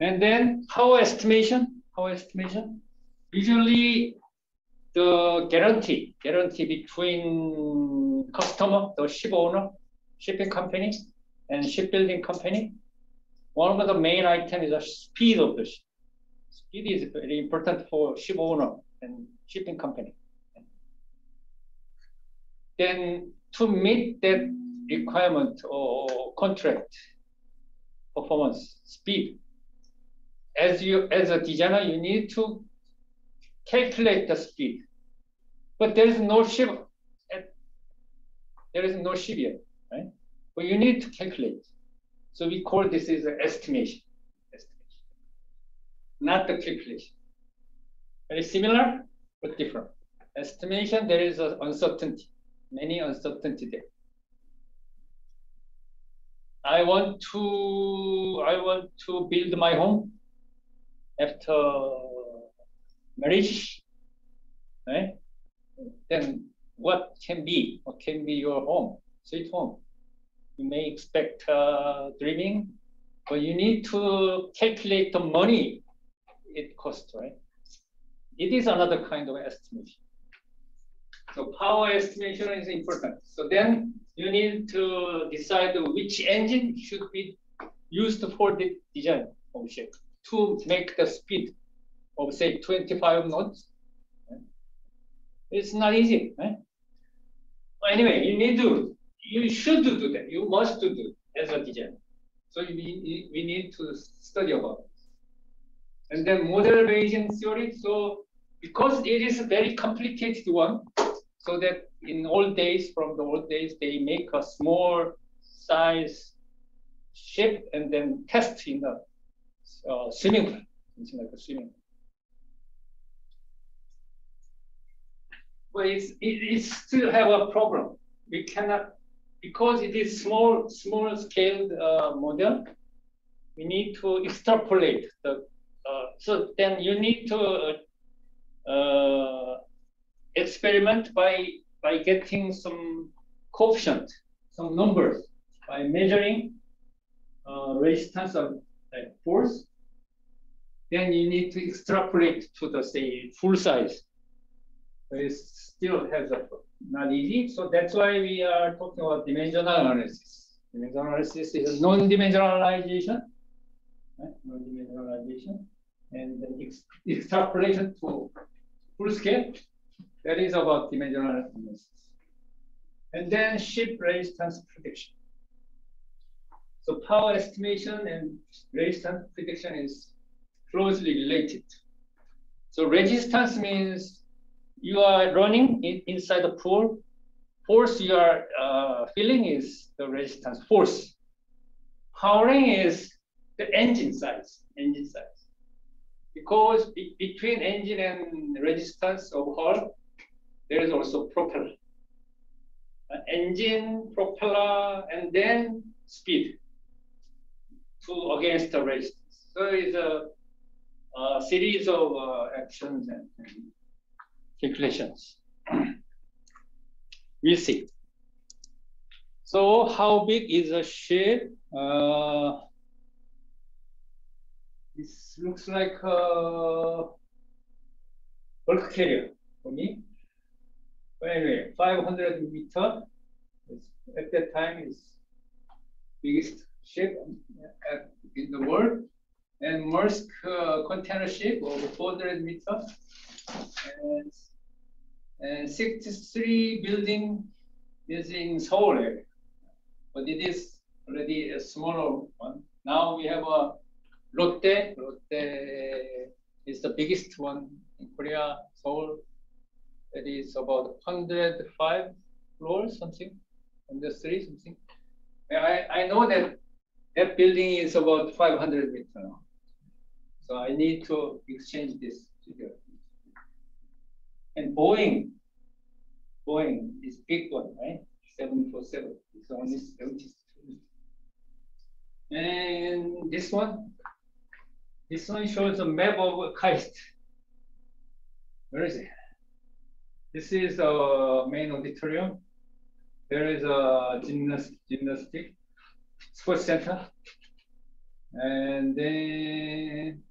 And then power estimation, power estimation. Usually the guarantee, guarantee between customer, the ship owner, shipping company, and shipbuilding company. One of the main items is the speed of the ship. Speed is very important for ship owner and shipping company. Then to meet that requirement or contract performance speed, as you as a designer, you need to calculate the speed. But there is no ship. There is no ship yet, right? But you need to calculate. So we call this is an estimation, estimation, not the calculation. Very similar, but different. Estimation, there is uncertainty, many uncertainty there. I want to I want to build my home after marriage, right? Then what can be? What can be your home? Sweet home. You may expect uh, dreaming, but you need to calculate the money it costs, right? It is another kind of estimation. So power estimation is important. So then you need to decide which engine should be used for the design of ship to make the speed of say 25 knots. Eh? It's not easy. Eh? Right? Anyway, you need to, you should do that. You must do as a designer. So we, we need to study about it. And then model basin theory. So because it is a very complicated one, so that in old days, from the old days, they make a small size ship and then test in the uh, swimming pool, something like a swimming pool. But it's, it, it still have a problem. We cannot, because it is small, small scaled uh, model, we need to extrapolate the, uh, so then you need to uh, experiment by by getting some coefficient, some numbers by measuring uh, resistance of force. Then you need to extrapolate to the say full size. It still has a not easy. So that's why we are talking about dimensional analysis. Dimensional analysis is non-dimensionalization, right? non-dimensionalization, and ex extrapolation to full scale. That is about dimensional analysis. And then ship resistance prediction. So power estimation and resistance prediction is closely related. So resistance means you are running in, inside the pool. Force you are uh, feeling is the resistance force. Powering is the engine size, engine size. Because be between engine and resistance of hull, there is also propeller. Uh, engine, propeller, and then speed to against the resistance. So it's a, a series of uh, actions and, and calculations. we'll see. So how big is a ship? Uh, this looks like a bulk carrier for me. But anyway, 500 meter at that time is biggest ship in the world. And Maersk uh, container ship over 400 meter and, and 63 building is in Seoul. But it is already a smaller one. Now we have a Lotte. Lotte is the biggest one in Korea, Seoul that is about 105 floors, something, 103, something. I, I know that that building is about 500 meters now. So I need to exchange this figure. And Boeing, Boeing is big one, right? 747, it's only 72. And this one, this one shows a map of KAIST. Where is it? This is a main auditorium. There is a gymnastic, gymnastic sports center. And then,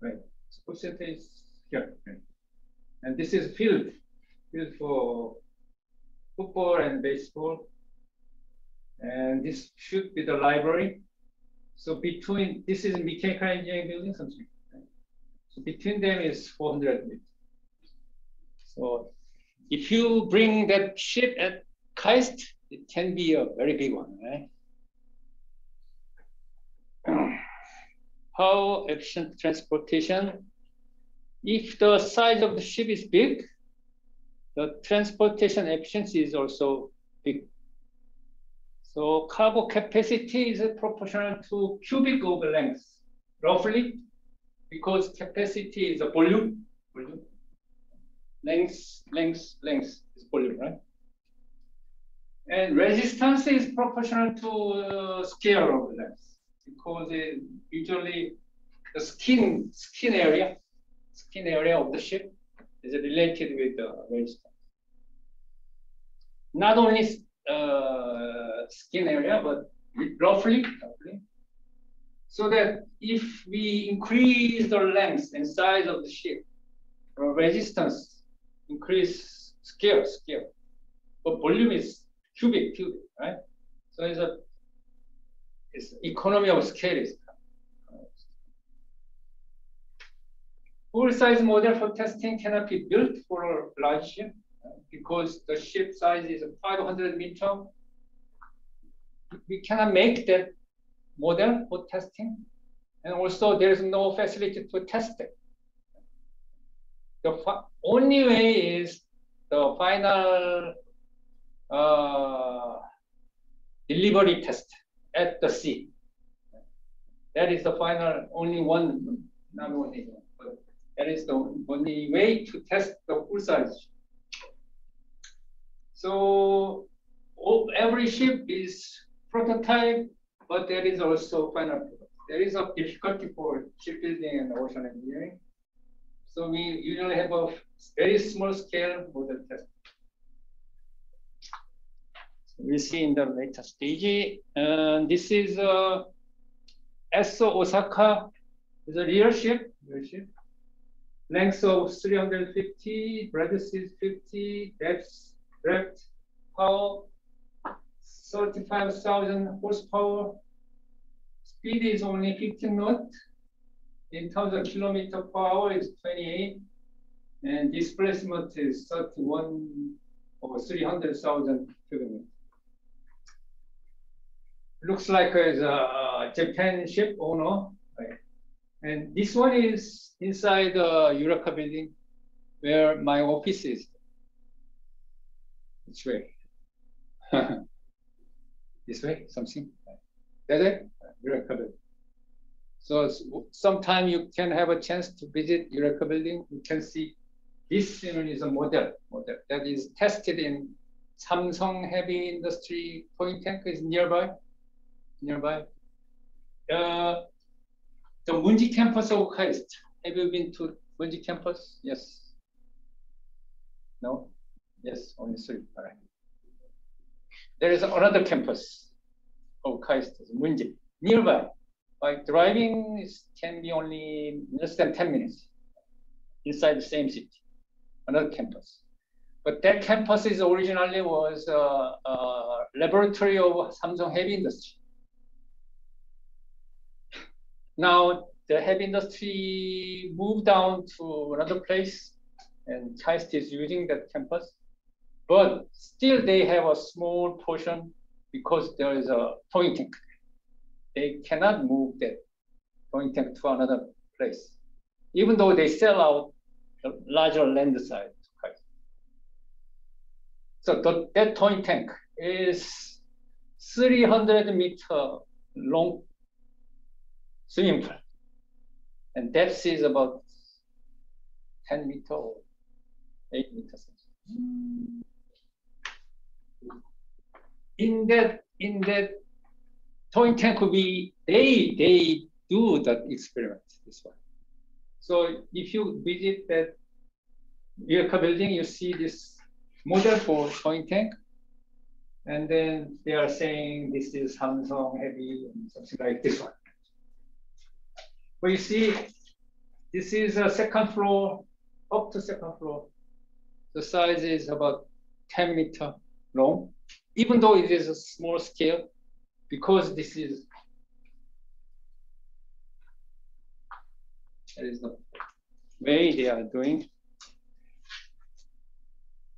right, sports center is here. And this is field, field for football and baseball. And this should be the library. So between, this is mechanical engineering building, something. So between them is 400 meters. So if you bring that ship at KAIST, it can be a very big one, right? How efficient transportation? If the size of the ship is big, the transportation efficiency is also big. So cargo capacity is proportional to cubic of length, roughly, because capacity is a volume, volume. Length, length, length is volume, right? And resistance is proportional to scale of the length because usually the skin skin area skin area of the ship is related with the resistance. Not only uh, skin area, but roughly, roughly, so that if we increase the length and size of the ship, resistance increase scale, scale, but volume is cubic, cubic, right? So it's a it's economy of scale is full-size model for testing cannot be built for a large ship because the ship size is 500 meter. We cannot make that model for testing. And also there is no facility to test it. The only way is the final uh, delivery test at the sea. That is the final only one, not only one, but that is the only way to test the full size. So every ship is prototype, but there is also final. There is a difficulty for shipbuilding and ocean engineering. So we usually have a very small scale model test we see in the later stage. And this is uh, Esso Osaka, the a real ship. Length of 350, breadth is 50, depth, depth, power 35,000 horsepower. Speed is only 15 knots. In terms of kilometer per hour is 28. And displacement is 31 over 300,000 kilometers looks like it's a Japan ship owner. Right? And this one is inside the Eureka building where my office is. This way. this way, something. That's it, Eureka building. So sometime you can have a chance to visit Eureka building. You can see this is a model, model that is tested in Samsung Heavy Industry towing tank is nearby nearby. Uh, the Munji campus of KAIST. Have you been to Munji campus? Yes. No? Yes, only three. All right. There is another campus of KAIST, Munji, nearby. By driving can be only less than 10 minutes inside the same city, another campus. But that campus is originally was a, a laboratory of Samsung Heavy Industry. Now the heavy industry moved down to another place and KAIST is using that campus. But still they have a small portion because there is a towing tank. They cannot move that towing tank to another place, even though they sell out the larger land side. So the, that towing tank is 300 meter long pool. And depth is about 10 meter or 8 meters. In that, in that towing tank could be, they, they do that experiment, this one. So if you visit that Eureka building, you see this model for towing tank. And then they are saying this is Samsung heavy and something like this one. But you see, this is a second floor, up to second floor. The size is about 10 meter long, even though it is a small scale, because this is that is the way they are doing.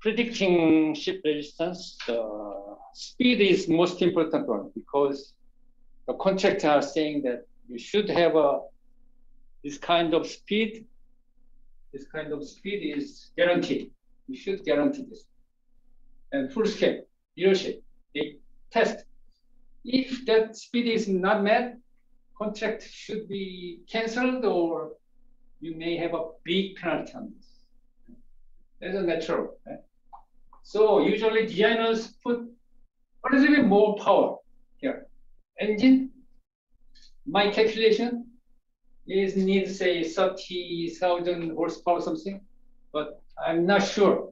Predicting ship resistance, the speed is most important one because the contractor are saying that you should have a this kind of speed. This kind of speed is guaranteed. You should guarantee this. And full scale leadership, they test. If that speed is not met, contract should be canceled or you may have a big penalty on this. That's a natural. Right? So usually designers put a little bit more power here. Engine, my calculation is need say 30,000 horsepower something, but I'm not sure.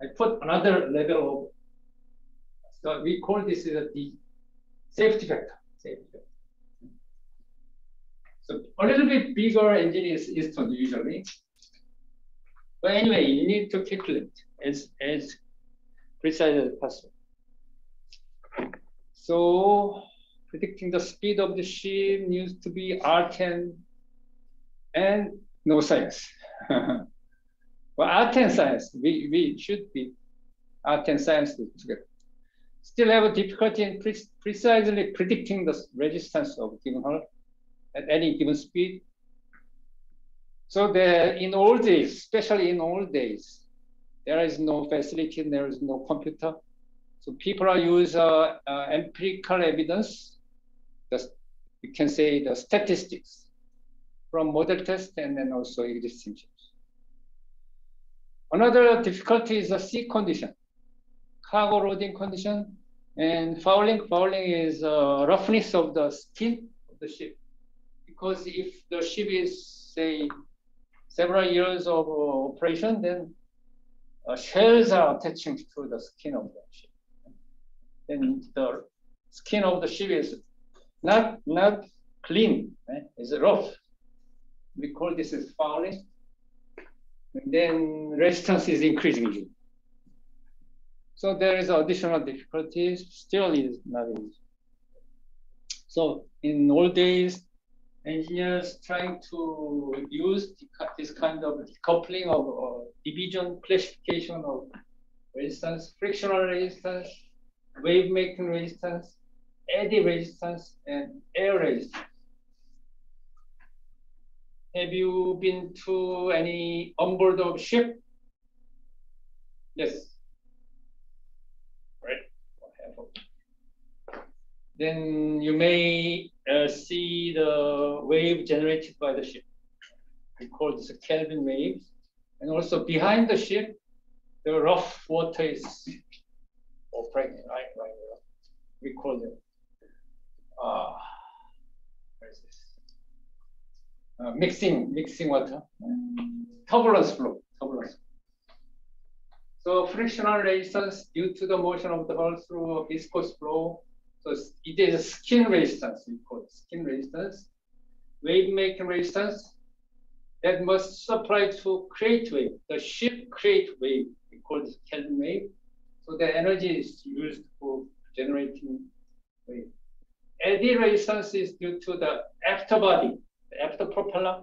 I put another level of, so we call this the safety factor. Safety factor. So a little bit bigger engine is installed usually. But anyway, you need to calculate as, as precise as possible. So predicting the speed of the ship needs to be R10 and no science. well, R10 science, we, we should be R10 science together. Still have a difficulty in pre precisely predicting the resistance of given hull at any given speed. So the, in old days, especially in old days, there is no facility, there is no computer. So people are use uh, uh, empirical evidence, the, you can say the statistics from model test and then also existing ships. Another difficulty is the sea condition, cargo loading condition, and fouling. Fouling is uh, roughness of the skin of the ship because if the ship is, say, several years of operation, then uh, shells are attaching to the skin of the ship. Then the skin of the ship is not, not clean, right? it's rough. We call this as fouling. And then resistance is increasing. So there is additional difficulties, still is not easy. So in old days, engineers trying to use this kind of decoupling of uh, division classification of resistance, frictional resistance, wave making resistance, eddy resistance, and air resistance. Have you been to any onboard of ship? Yes. Right. Then you may uh, see the wave generated by the ship. We call this a Kelvin waves. And also behind the ship, the rough water is operating, right? right, right. We call it, uh, what is this? Uh, mixing, mixing water. Turbulence flow, turbulence. So frictional resistance due to the motion of the hull through viscous flow so it is a skin resistance, we call it skin resistance, wave making resistance that must supply to create wave. The ship create wave, we call it Kelvin wave. So the energy is used for generating wave. Eddy resistance is due to the after body, the after propeller.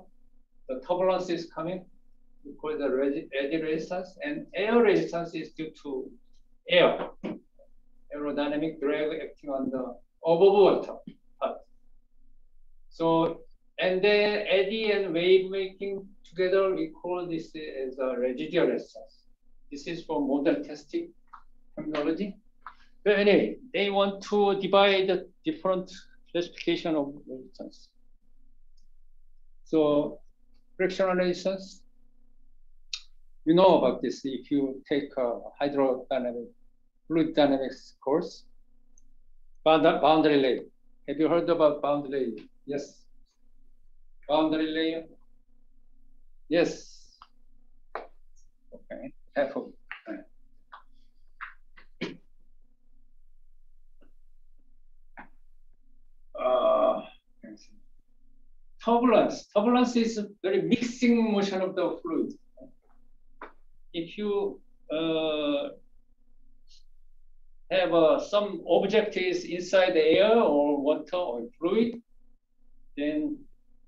The turbulence is coming. We call the eddy resistance. And air resistance is due to air aerodynamic drag acting on the above water part. So, and then eddy and wave making together, we call this as a residual resistance. This is for model testing terminology. But anyway, they want to divide the different classification of resistance. So frictional resistance, you know about this if you take a hydrodynamic fluid dynamics course. Boundary layer. Have you heard about boundary layer? Yes. Boundary layer? Yes. Okay, careful. Uh, turbulence. Turbulence is very mixing motion of the fluid. If you uh, have uh, some object is inside the air or water or fluid, then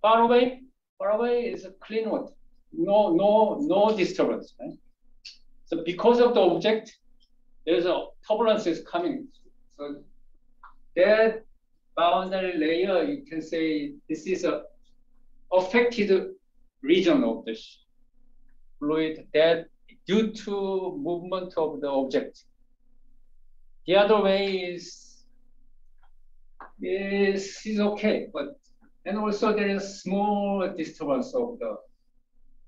far away, far away is a clean water. No, no, no disturbance. Right? So because of the object, there's a turbulence is coming. So that boundary layer, you can say this is a affected region of the fluid that due to movement of the object. The other way is is is okay, but and also there is small disturbance of the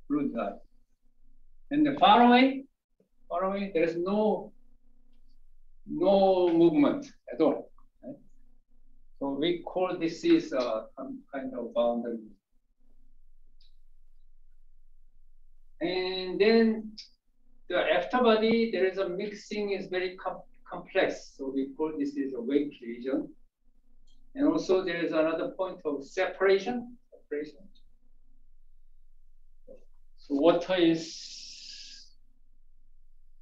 fluid line. And the far away, far away, there is no no movement at all. Right? So we call this is uh, a kind of boundary. And then the after body, there is a mixing is very com complex. So we call this is a wake region. And also there is another point of separation. separation. So water is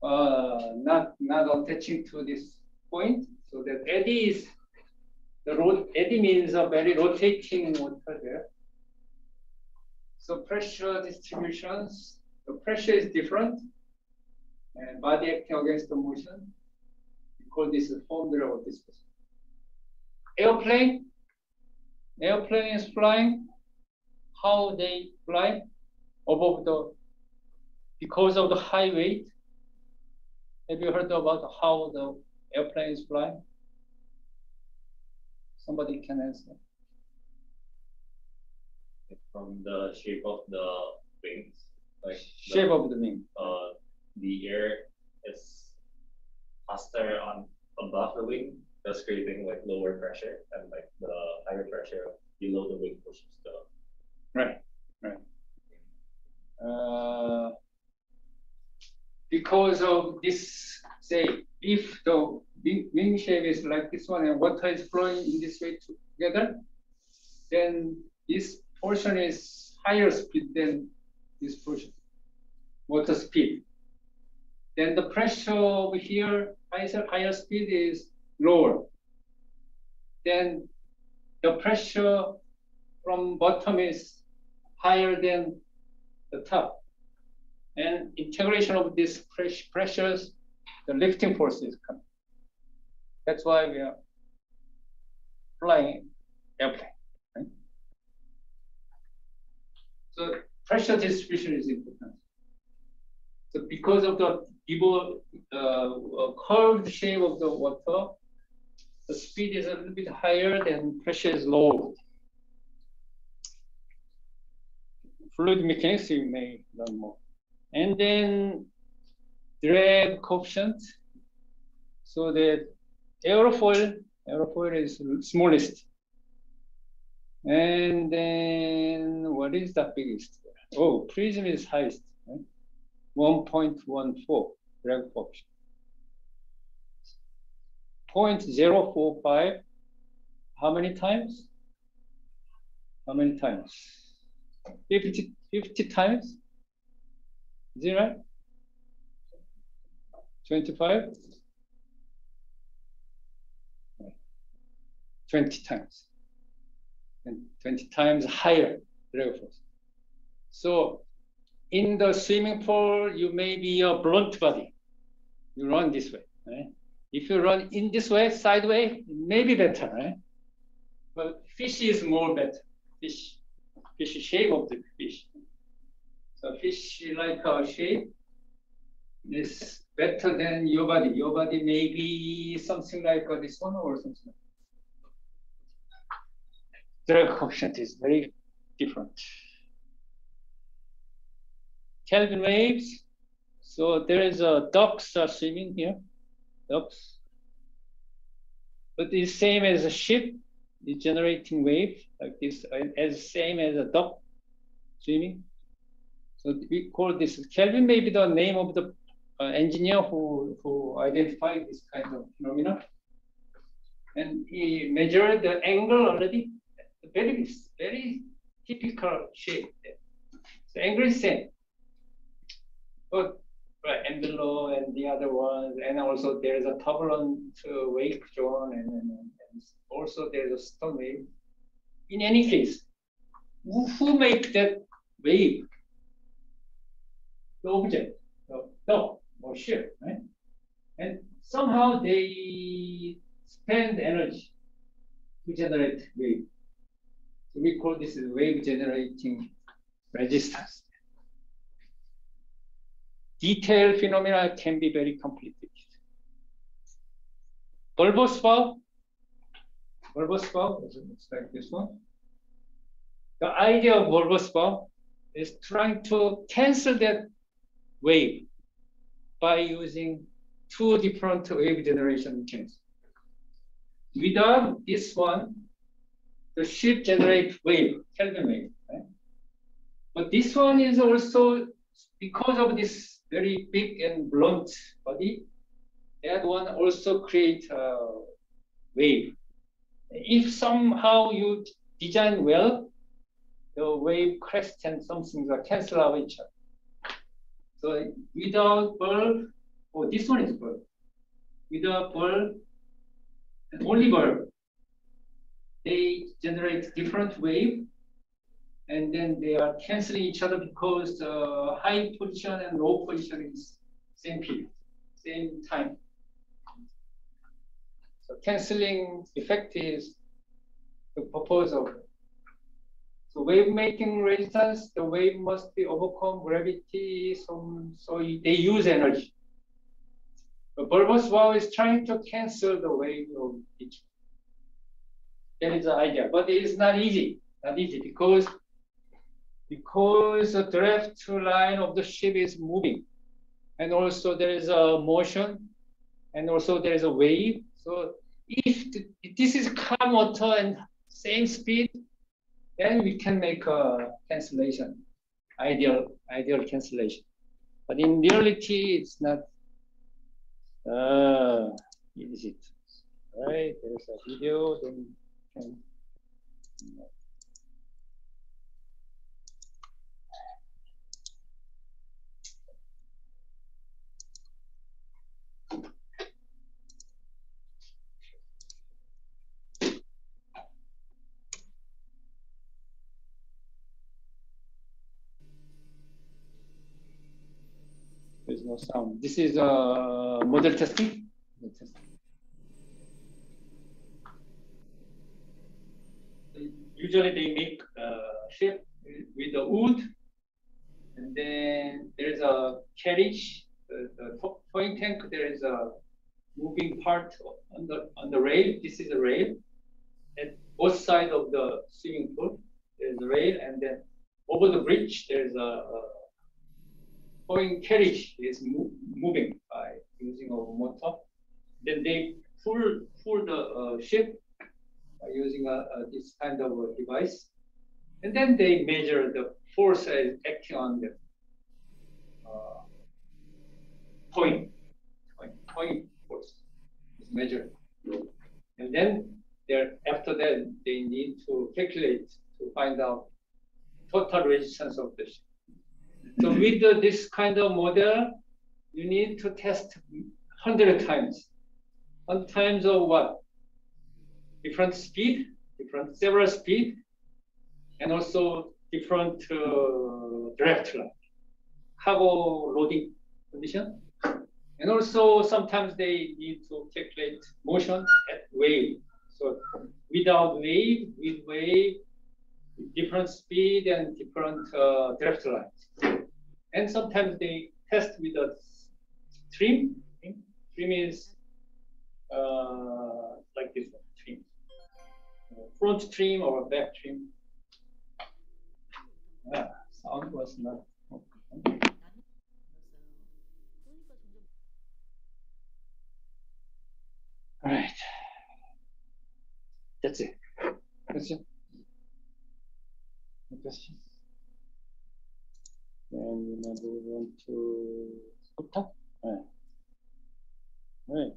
uh, not, not attaching to this point. So that eddy is, the road, eddy means a very rotating water there. So pressure distributions, the pressure is different and body acting against the motion. We call this a formula of this. person. Airplane, airplane is flying. How they fly above the, because of the high weight. Have you heard about how the airplane is flying? Somebody can answer. From the shape of the wings, like shape the, of the wing. Uh, the air is faster on above the wing, thus creating like lower pressure, and like the higher pressure below the wing pushes the. Right, right. Uh, because of this, say, if the wing, wing shape is like this one and water is flowing in this way together, then this portion is higher speed than this portion, water speed. Then the pressure over here, higher, higher speed is lower. Then the pressure from bottom is higher than the top. And integration of these pressures, the lifting force is coming. That's why we are flying airplane. Right? So pressure distribution is important. So because of the uh, curved shape of the water, the speed is a little bit higher than pressure is low. Fluid mechanics, you may learn more. And then drag coefficient. So the aerofoil, aerofoil is smallest. And then what is the biggest? Oh, prism is highest. Right? 1.14 drag coefficient. 0.045, how many times? How many times? 50, 50 times? Right? 25? 20 times. And 20 times higher force. So in the swimming pool, you may be a blunt body. You run this way, right? If you run in this way, sideways, maybe better, right? But fish is more better. Fish, fish shape of the fish. So fish like our shape is better than your body. Your body may be something like this one or something. Drag coefficient is very different. Kelvin waves. So there is a ducks are swimming here, ducks. But it's same as a ship, is generating wave like this, as same as a duck swimming. So we call this Kelvin may be the name of the uh, engineer who, who identified this kind of phenomena. And he measured the angle already, very, very typical shape. So angle is same. But right, Angelo and the other ones, and also there's a turbulent uh, wave zone, and, and, and also there's a stern wave. In any case, who, who make that wave? The object, the dog or ship, right? And somehow they spend energy to generate wave. So we call this wave generating resistance. Detailed phenomena can be very complicated. Bulbous bow, bulbous like this one. The idea of bulbous is trying to cancel that wave by using two different wave generation mechanisms. Without this one, the ship generates wave, Kelvin wave. Right? But this one is also because of this very big and blunt body, that one also create a wave. If somehow you design well, the wave crest and something are cancel out each other. So without bulb, oh, this one is bulb. Without bulb, and only bulb, they generate different wave and then they are canceling each other because the high position and low position is same period, same time. So canceling effect is the purpose of. So wave making resistance, the wave must be overcome gravity, so, so they use energy. The bulbous bow is trying to cancel the wave of each. That is the idea, but it is not easy, not easy because because the draft line of the ship is moving and also there is a motion and also there is a wave. So if, this is calm water and same speed, then we can make a cancellation, ideal, ideal cancellation. But in reality, it's not uh, it? Right, there's a video, then There's no sound. This is uh, model testing. Usually they make uh, shape with the wood, and then there's a carriage, the, the towing tank. There is a moving part on the on the rail. This is a rail. At both sides of the swimming pool, there's a rail, and then over the bridge there's a, a towing carriage is move, moving by using a motor. Then they pull pull the uh, ship by using a, a, this kind of a device, and then they measure the force acting on the uh, point point point force is measured, and then there after that they need to calculate to find out total resistance of the ship. So with this kind of model, you need to test 100 times. 100 times of what? Different speed, different several speed, and also different uh, draft line, cargo loading condition. And also sometimes they need to calculate motion at wave. So without wave, with wave, different speed and different uh, draft lines. And sometimes they test with a trim. Trim is uh, like this one, stream. front trim or back trim. Ah, sound was not. All right. That's it. Question? Question? And we move on to Gupta. Right. Right.